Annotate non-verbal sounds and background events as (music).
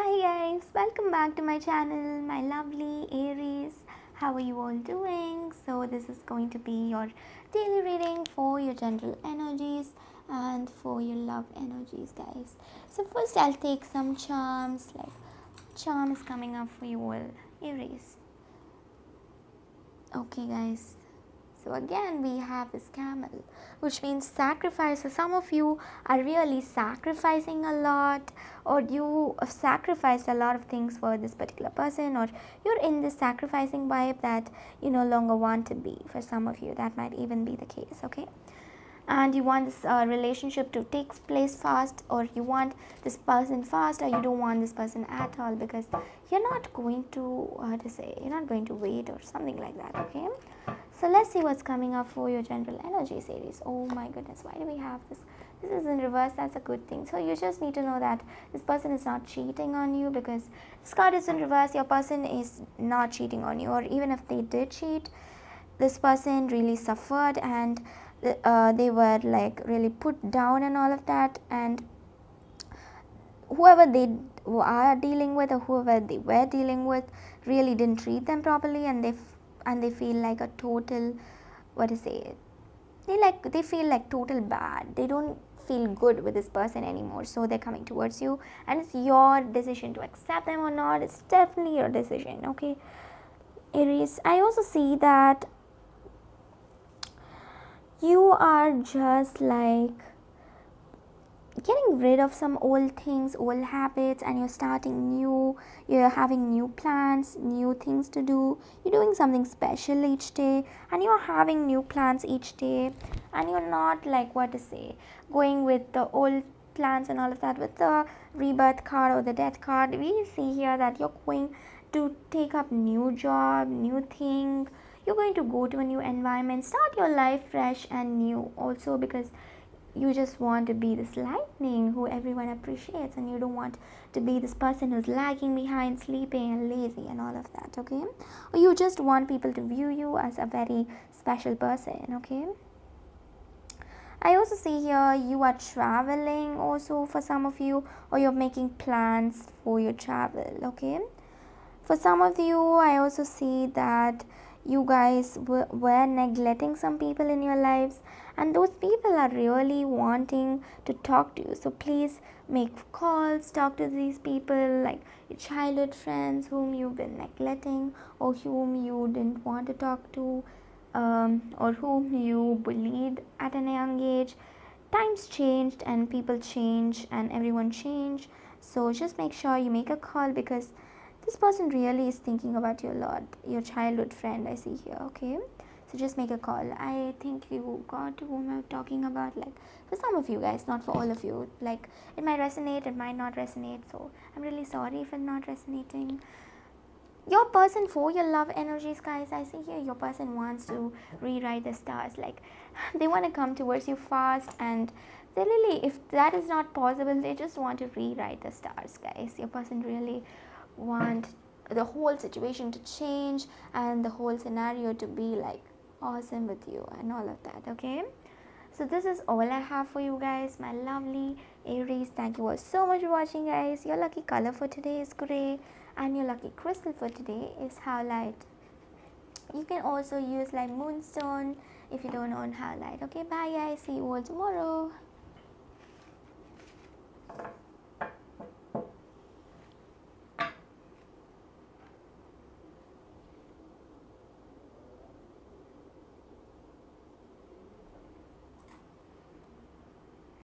Hi guys, welcome back to my channel, my lovely Aries. How are you all doing? So this is going to be your daily reading for your general energies and for your love energies guys. So first I'll take some charms like charm is coming up for you all, Aries. Okay guys, so again we have this camel which means sacrifice. So some of you are really sacrificing a lot or you have sacrificed a lot of things for this particular person or you're in this sacrificing vibe that you no longer want to be for some of you. That might even be the case, okay? and you want this uh, relationship to take place fast or you want this person fast or you don't want this person at all because you're not going to how to say you're not going to wait or something like that okay so let's see what's coming up for your general energy series. Oh my goodness why do we have this? This is in reverse that's a good thing. So you just need to know that this person is not cheating on you because this card is in reverse your person is not cheating on you or even if they did cheat this person really suffered and uh, they were like really put down and all of that. And whoever they are dealing with or whoever they were dealing with really didn't treat them properly and they and they feel like a total what to say they like they feel like total bad. They don't feel good with this person anymore. So they're coming towards you and it's your decision to accept them or not. It's definitely your decision okay? Aries i also see that you are just like getting rid of some old things old habits and you're starting new you're having new plans new things to do. You're doing something special each day and you're having new plans each day and you're not like what to say going with the old plans and all of that with the rebirth card or the death card. We see here that you're going to take up new job new thing. You're going to go to a new environment. Start your life fresh and new also because you just want to be this lightning who everyone appreciates and you don't want to be this person who's lagging behind sleeping and lazy and all of that okay? Or you just want people to view you as a very special person okay? I also see here you are traveling also for some of you or you're making plans for your travel okay? For some of you I also see that you guys were neglecting some people in your lives and those people are really wanting to talk to you. So please make calls talk to these people like your childhood friends whom you've been neglecting or whom you didn't want to talk to um, or whom you bullied at a young age. Times changed and people change and everyone change. So just make sure you make a call because this person really is thinking about you a lot your childhood friend i see here okay? So just make a call. I think you got whom i'm talking about like for some of you guys not for all of you like it might resonate it might not resonate so i'm really sorry if it's not resonating. Your person for your love energies guys i see here your person wants to rewrite the stars like (laughs) they want to come towards you fast and they really if that is not possible they just want to rewrite the stars guys. Your person really want the whole situation to change and the whole scenario to be like awesome with you and all of that okay? So this is all i have for you guys my lovely aries. Thank you all so much for watching guys. Your lucky color for today is gray and your lucky crystal for today is howlite you can also use like moonstone if you don't own howlite okay? Bye guys. See you all tomorrow